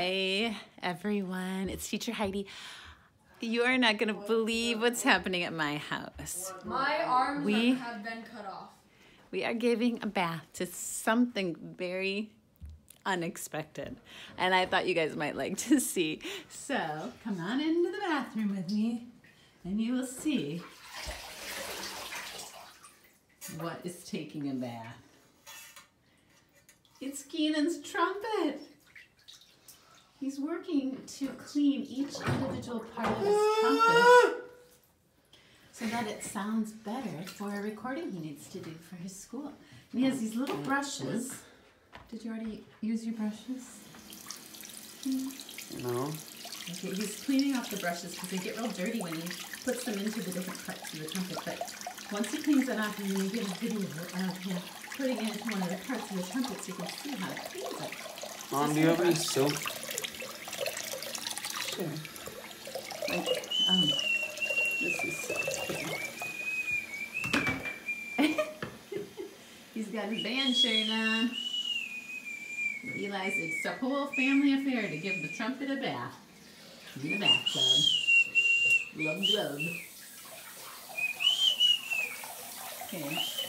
Hey everyone, it's teacher Heidi. You are not gonna believe what's happening at my house. My arms We- have been cut off. We are giving a bath to something very unexpected. And I thought you guys might like to see. So come on into the bathroom with me and you will see what is taking a bath. It's Keenan's trumpet. He's working to clean each individual part of his trumpet so that it sounds better for a recording he needs to do for his school. And he has these little brushes. Did you already use your brushes? Hmm. No. Okay, he's cleaning off the brushes because they get real dirty when he puts them into the different parts of the trumpet. But once he cleans it off, going to get a video of him putting it into one of the parts of the trumpet so you can see how he cleans it. Mom, do you have any soap? Like, um, this is so. He's got his band shirt on. Eli's, it's a whole family affair to give the trumpet a bath. In the bathtub. Glub glub. Okay.